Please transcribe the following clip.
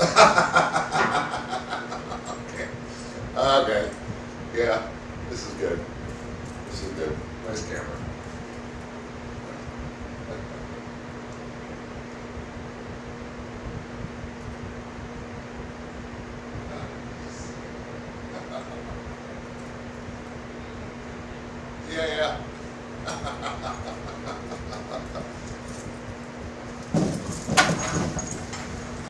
okay. Okay. Yeah. This is good. This is good. Nice camera. Yeah, yeah.